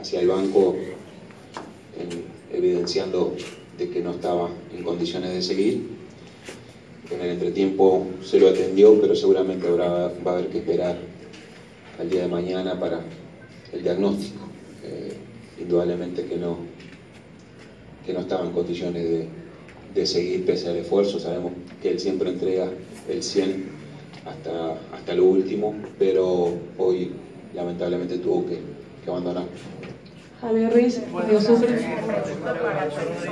hacia el banco evidenciando de que no estaba en condiciones de seguir. En el entretiempo se lo atendió, pero seguramente habrá, va a haber que esperar al día de mañana para el diagnóstico. Eh, indudablemente que no, que no estaba en condiciones de, de, seguir pese al esfuerzo. Sabemos que él siempre entrega el 100 hasta, hasta lo último, pero hoy lamentablemente tuvo que, que abandonar. Javier Ruiz,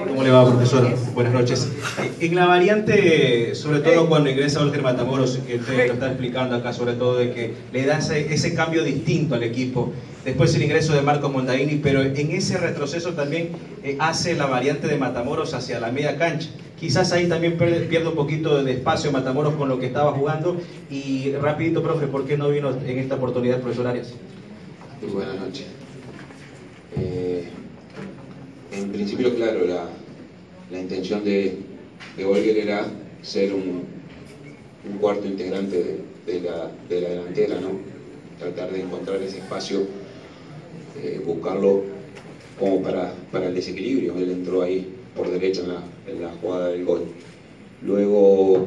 ¿Cómo le va, profesor? Buenas noches. En la variante, sobre todo cuando ingresa Olger Matamoros, que usted lo está explicando acá, sobre todo de que le da ese, cambio distinto al equipo, después el ingreso de Marco Mondaini, pero en ese retroceso también eh, hace la variante de Matamoros hacia la media cancha. Quizás ahí también pierde un poquito de espacio Matamoros con lo que estaba jugando. Y rapidito, profe, ¿por qué no vino en esta oportunidad, profesor Arias? Muy buenas noches. Eh, en principio, claro, la, intención de, de era ser un, cuarto integrante de, la, delantera, ¿no? tratar de encontrar ese espacio, eh, buscarlo como para, el desequilibrio. Él entró ahí por derecha en la, jugada del gol. Luego,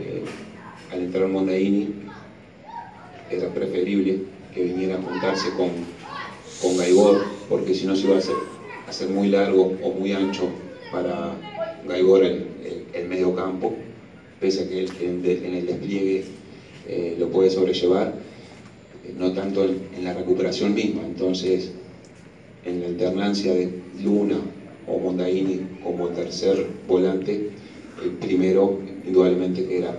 eh, al entrar Mondaini, era preferible que viniera a juntarse con, con Gaibor, porque si no se iba a hacer, muy largo o muy ancho para Gaibor el, el, medio campo, pese a que en, el despliegue eh, lo puede sobrellevar, eh, no tanto en, la recuperación misma. Entonces, en la alternancia de Luna o Mondaini como tercer volante, el primero indudablemente que era